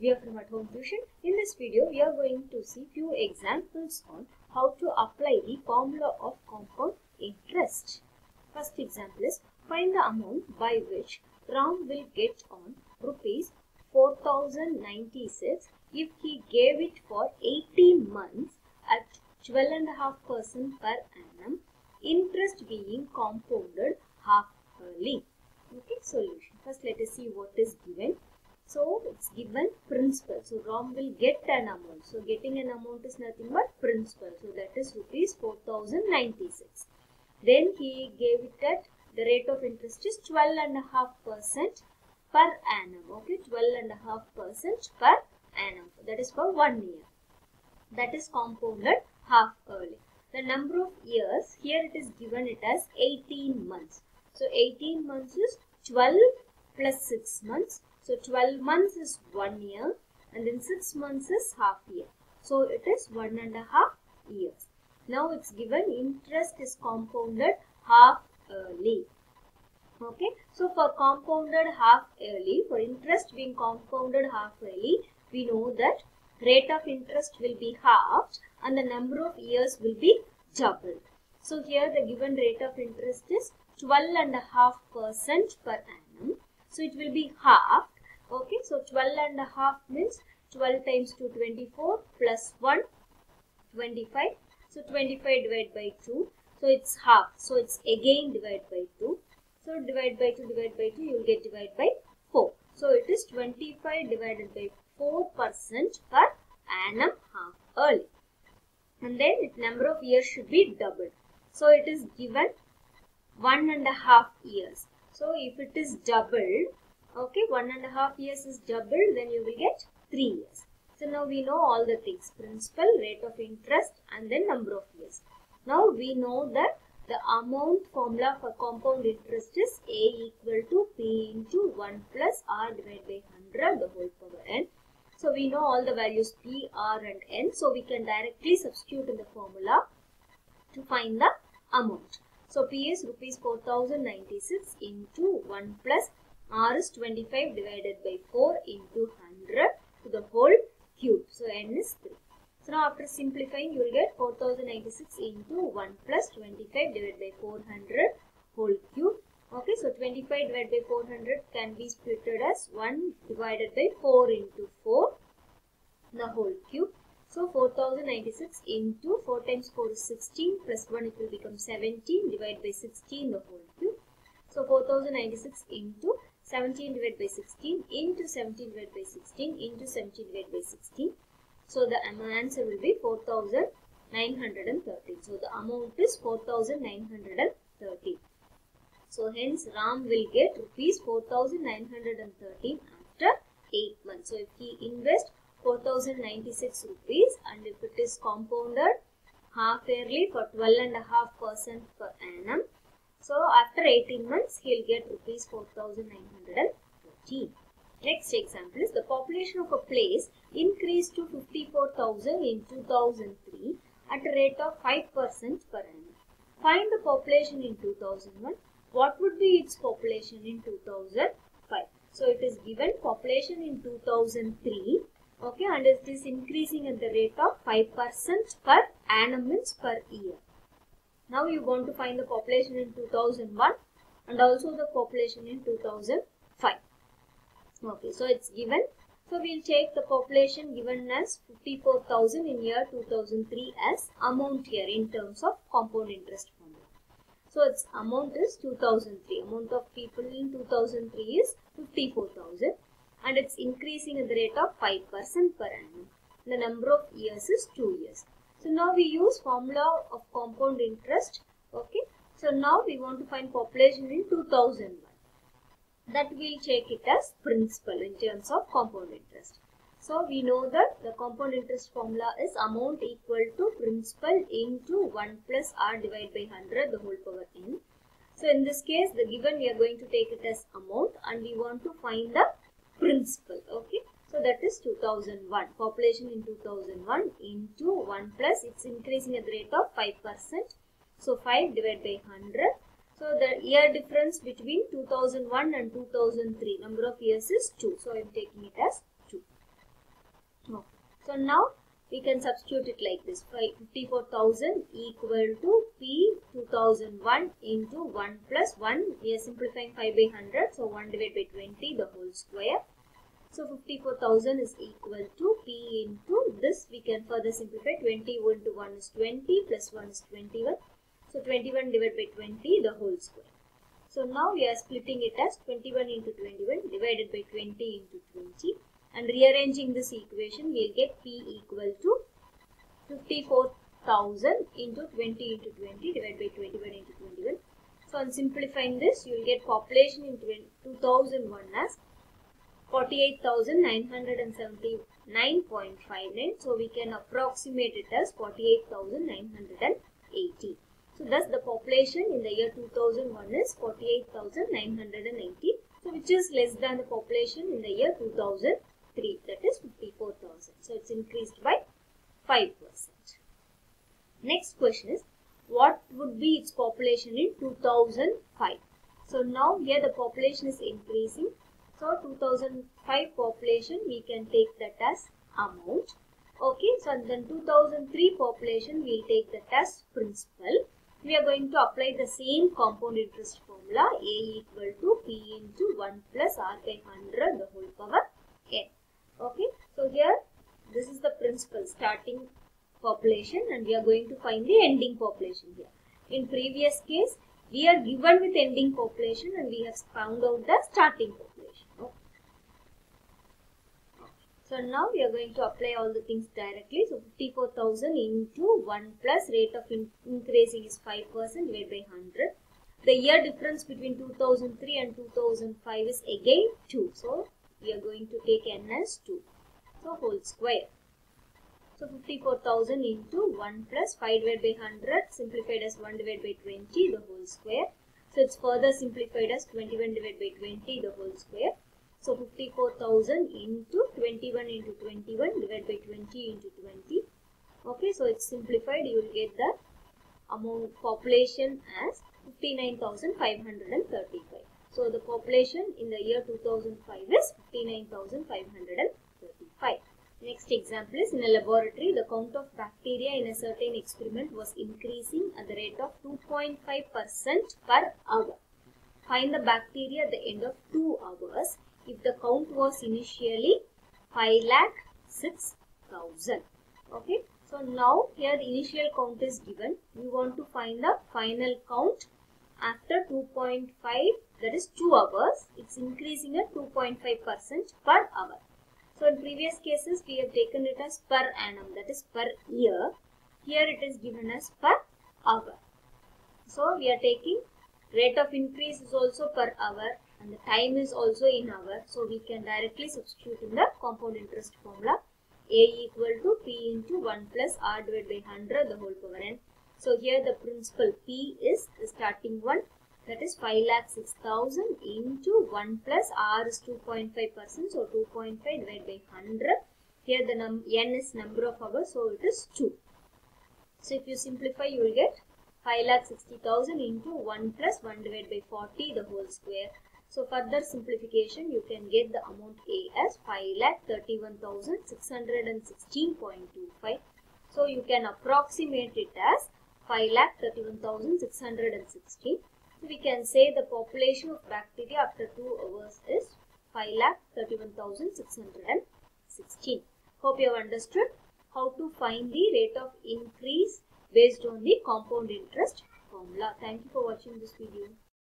We are from AtHome Tuition. In this video, we are going to see few examples on how to apply the formula of compound interest. First example is find the amount by which Ram will get on rupees 4096 if he gave it for 18 months at 12.5% per annum, interest being compounded half yearly. Okay, solution. First, let us see what is given. So, it's given principal. So, Ram will get an amount. So, getting an amount is nothing but principal. So, that is rupees 4096. Then, he gave it at the rate of interest is 12.5% per annum. Okay, 12.5% per annum. That is for one year. That is compounded half yearly. The number of years, here it is given it as 18 months. So 18 months is 12 plus 6 months. So 12 months is 1 year and then 6 months is half year. So it is one and a half years. Now it's given interest is compounded half yearly. Okay. So for compounded half yearly, for interest being compounded half yearly, we know that rate of interest will be halved and the number of years will be doubled. So here the given rate of interest is 12.5% per annum. So it will be halved. Okay, so 12.5 means 12 times 2, 24 plus 1, 25. So 25 divided by 2. So it's half. So it's again divided by 2. So divide by 2, divide by 2, you will get divided by 4. So it is 25 divided by 4% per annum half early. And then its number of years should be doubled. So it is given one and a half years. So if it is doubled, okay, one and a half years is doubled, then you will get three years. So now we know all the things, principal, rate of interest and then number of years. Now we know that the amount formula for compound interest is A equal to P into 1 plus R divided by 100 the whole power n. So we know all the values P, R and N. So we can directly substitute in the formula to find the amount. So P is rupees 4096 into 1 plus R is 25 divided by 4 into 100 to the whole cube. So N is 3. So now after simplifying you will get 4096 into 1 plus 25 divided by 400 whole cube. Okay, so 25 divided by 400 can be splitted as 1 divided by 4 into 4 the whole cube. So 4096 into 4 times 4 is 16 plus 1 it will become 17 divided by 16 the whole cube. So 4096 into 17 divided by 16 into 17 divided by 16 into 17 divided by 16. So the answer will be 4913. So the amount is 4913. So hence Ram will get rupees 4913 after 8 months. So if he invests 4096 rupees and if it is compounded half yearly for 12.5% per annum. So after 18 months he will get rupees 4913. Next example is the population of a place increased to 54,000 in 2003 at a rate of 5% per annum. Find the population in 2001. What would be its population in 2005? So it is given population in 2003 okay and it is increasing at the rate of 5% per annum per year. Now you want to find the population in 2001 and also the population in 2005. Okay, so it's given. So we'll take the population given as 54,000 in year 2003 as amount here in terms of compound interest formula. So its amount is 2003. Amount of people in 2003 is 54,000 and it's increasing at the rate of 5% per annum. The number of years is 2 years. So now we use formula of compound interest. Okay. So now we want to find population in 2001 that we'll take it as principal in terms of compound interest. So we know that the compound interest formula is amount equal to principal into 1 plus r divided by 100 the whole power n. So in this case the given we are going to take it as amount and we want to find the principal. Okay. So that is 2001 population in 2001 into 1 plus it's increasing at the rate of 5%. So 5 divided by 100 so the year difference between 2001 and 2003 number of years is 2. So I am taking it as 2. So now we can substitute it like this. 54,000 equal to P 2001 into 1 plus 1 we are simplifying 5 by 100 so 1 divided by 20 the whole square so 54,000 is equal to P into this. We can further simplify. 21 into 1 is 20 plus 1 is 21 so 21 divided by 20 the whole square. So now we are splitting it as 21 into 21 divided by 20 into 20 and rearranging this equation we'll get P equal to 54,000 into 20 into 20 divided by 21 into 21. So on simplifying this you will get population in 2001 as 48,979.59 so we can approximate it as 48,980. So thus the population in the year 2001 is 48,980 so which is less than the population in the year 2003 that is 54,000. So it's increased by 5%. Next question is what would be its population in 2005? So now here the population is increasing. So 2005 population we can take that as amount. Okay, so then 2003 population we will take that as principal we are going to apply the same compound interest formula A equal to P into 1 plus R by 100 the whole power n. Okay, so here this is the principal starting population and we are going to find the ending population here. In previous case, we are given with ending population and we have found out the starting population. Okay. So now we are going to apply all the things directly. So 54,000 into 1 plus rate of in increasing is 5% divided by 100. The year difference between 2003 and 2005 is again 2. So we are going to take n as 2. So whole square. So 54,000 into 1 plus 5 divided by 100 simplified as 1 divided by 20 the whole square. So it's further simplified as 21 divided by 20 the whole square. So 54,000 into 21 into 21 divided by 20 into 20. Okay, so it's simplified. You will get the amount population as 59,535. So the population in the year 2005 is 59,535. Next example is in a laboratory, the count of bacteria in a certain experiment was increasing at the rate of 2.5% per hour. Find the bacteria at the end of 2 hours if the count was initially 5 lakh 6000 okay? So now here the initial count is given. We want to find the final count after 2.5 that is 2 hours. It's increasing at 2.5 percent per hour. So in previous cases we have taken it as per annum that is per year. Here it is given as per hour. So we are taking rate of increase is also per hour and the time is also in hour. So we can directly substitute in the compound interest formula. A equal to P into 1 plus R divided by 100 the whole power n. So here the principal P is the starting one that is 5 lakh 6000 into 1 plus R is 2.5 percent so 2.5 divided by 100. Here the num n is number of hours so it is 2. So if you simplify you will get 5 lakh 60,000 into 1 plus 1 divided by 40 the whole square so further simplification, you can get the amount A as 5,31,616.25. So you can approximate it as 5,31,616. So we can say the population of bacteria after 2 hours is 5,31,616. Hope you have understood how to find the rate of increase based on the compound interest formula. Thank you for watching this video.